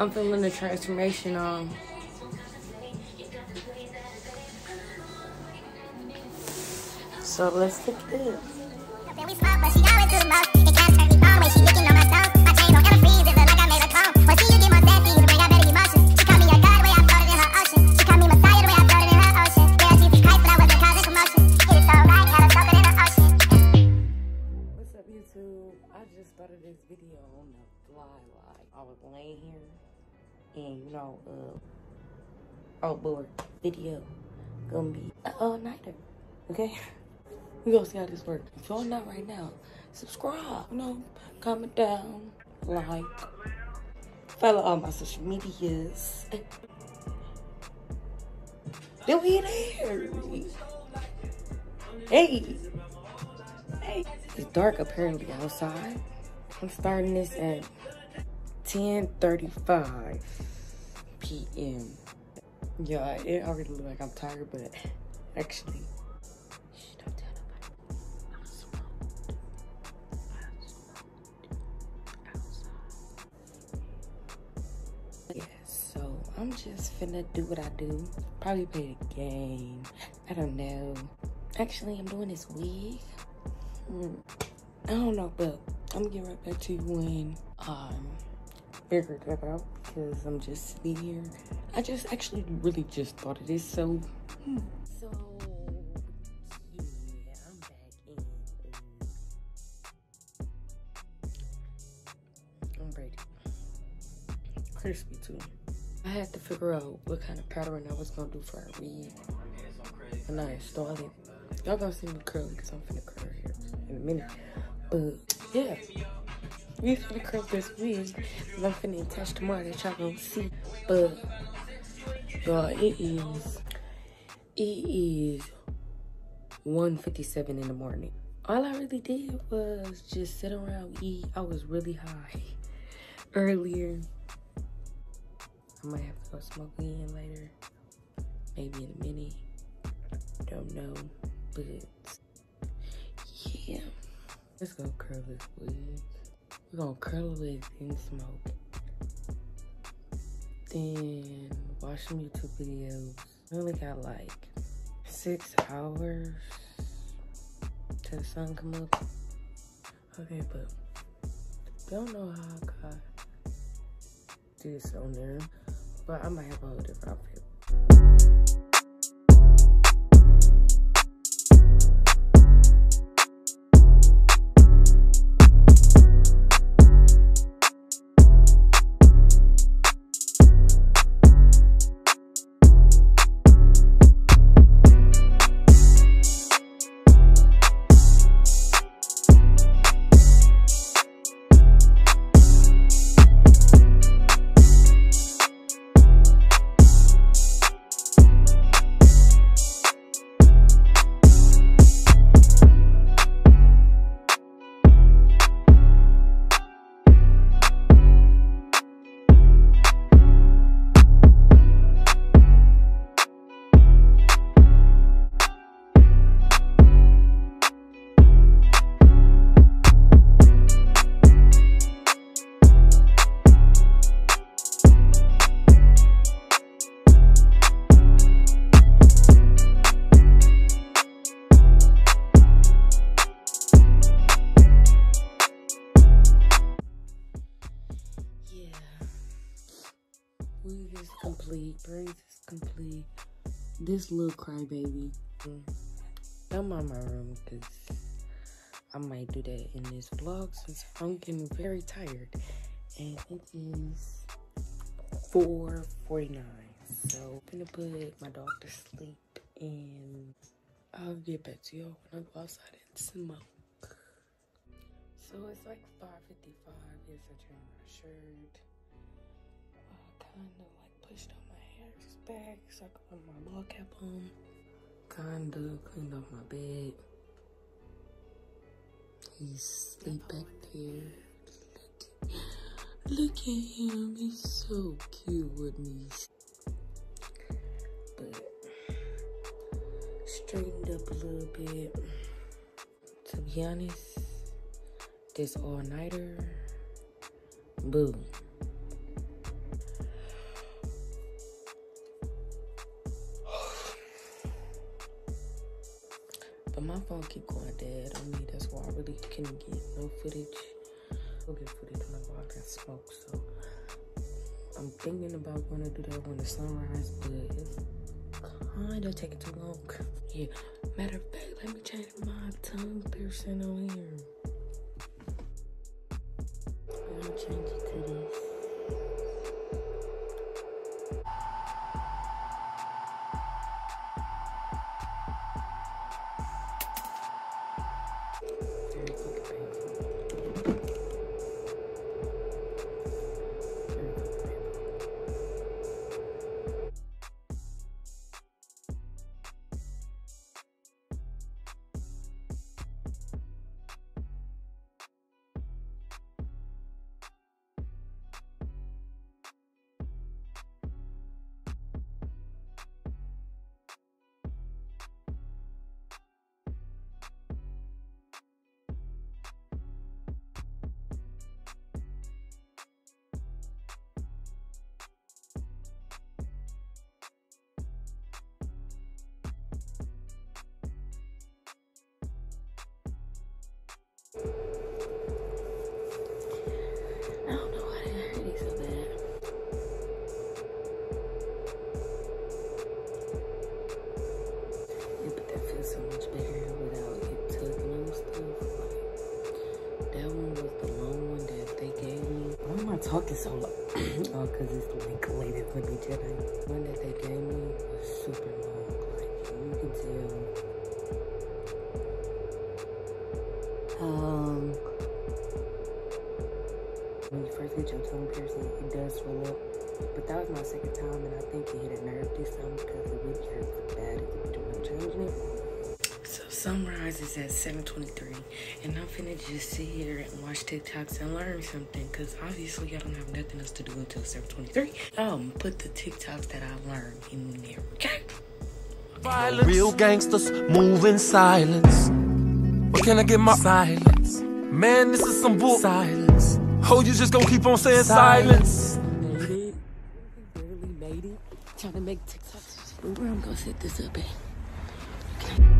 I'm feeling the transformation on. So let's take this. What's up, YouTube? I just started this video on the fly. Like, I was laying here, and you know, uh, oh boy, video gonna be an all nighter. Okay, we gonna see how this works. If y'all not right now, subscribe. You know, comment down, like, follow all my social medias. Then we there. Hey. Hey. It's dark apparently outside. I'm starting this at 10:35 p.m. Yeah, it already look like I'm tired, but actually, shh, don't tell nobody. I smoked. I smoked outside. Yeah, so I'm just finna do what I do. Probably play the game. I don't know. Actually, I'm doing this wig. Hmm. I don't know, but I'm gonna get right back to you when um figure that out because I'm just sitting here. I just actually really just thought of this, so hmm. so yeah, I'm back in. I'm ready. Crispy too. I had to figure out what kind of pattern I was gonna do for a wig. And I installed it. Y'all gonna see me curl because I'm finna curl here in a minute. But yeah, we finna curl this wig. I'm finna attach tomorrow that y'all gonna see. But y'all, it is it is 1.57 in the morning. All I really did was just sit around eat. I was really high earlier. I might have to go smoke again later. Maybe in a minute. Don't know. But yeah. Let's go curl this wig. We're gonna curl it and smoke. Then watch some YouTube videos. We only got like six hours till the sun come up. Okay, but don't know how I got this on there, but I might have a whole different outfit. This little crybaby. Mm. I'm on my room because I might do that in this vlog since I'm getting very tired. And it is 4.49. So I'm gonna put my dog to sleep and I'll get back to y'all when I go outside and smoke. So it's like 5.55. Yes, I changed my shirt. I kind of like pushed on my hair back so I could put my ball cap on. Kind of cleaned off my bed. He's asleep back there. Look, look at him. He's so cute with me. But straightened up a little bit. To be honest, this all nighter, boom. Phone keep going dead on me. That's why I really couldn't get no footage. I'll get footage when I got smoke. So I'm thinking about going to do that when the sunrise, but it's kind of taking too long. Yeah. Matter of fact, let me change my tongue piercing on here. So low. oh, because it's like later for me today. One that they gave me was super long. Like, you can tell. Um, when you first get your tongue piercing, it does swell up. But that was my second time, and I think it hit a nerve this time because it bad you do changing it. Sunrise is at 7.23 and I'm finna just sit here and watch TikToks and learn something because obviously I don't have nothing else to do until 7.23. Um, put the TikToks that I learned in there, okay? Violence. Real gangsters move in silence. Where can I get my silence? Man, this is some bull silence. Oh, you just gonna keep on saying silence. silence. Made it. Barely made it. Trying to make TikToks. Where I'm gonna set this up at. Depot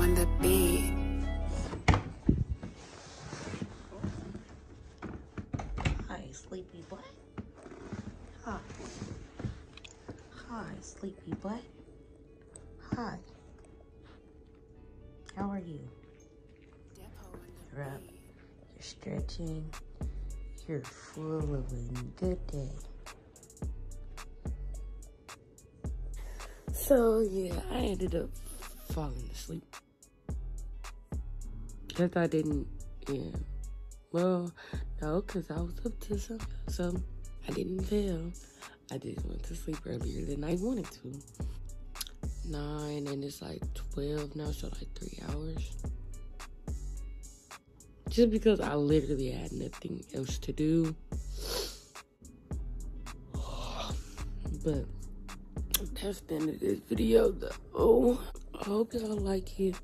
on the beat. Hi, sleepy butt. Hi. Hi, sleepy butt. Hi. How are you? You're up. You're stretching. You're full of a good day. So yeah, I ended up falling asleep. Because I didn't, yeah. Well, no, because I was up to something. So I didn't fail. I just went to sleep earlier than I wanted to. Nine, and it's like 12 now, so like three hours. Just because I literally had nothing else to do. But that's the end of this video though. Oh, I hope y'all like it.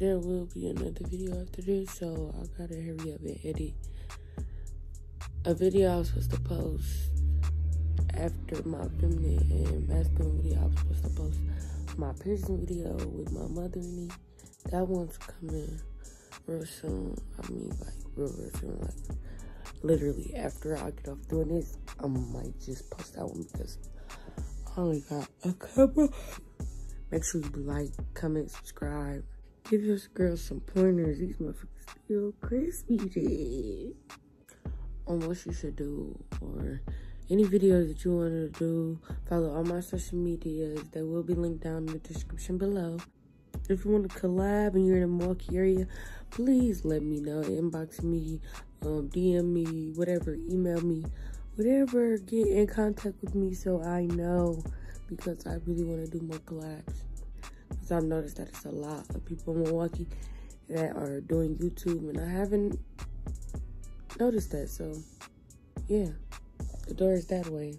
There will be another video after this, so I gotta hurry up and edit a video I was supposed to post after my feminine and masculine video. I was supposed to post my piercing video with my mother and me. That one's coming real soon. I mean, like real, real soon. Like literally after I get off doing this, I might just post that one because I only got a couple. Make sure you like, comment, subscribe. Give this girl some pointers. These motherfuckers still crispy. On what you should do or any videos that you want to do. Follow all my social medias. They will be linked down in the description below. If you want to collab and you're in the Milwaukee area, please let me know. Inbox me, um, DM me, whatever, email me, whatever. Get in contact with me so I know because I really want to do more collabs. I've noticed that it's a lot of people in Milwaukee that are doing YouTube and I haven't noticed that. So, yeah, the door is that way.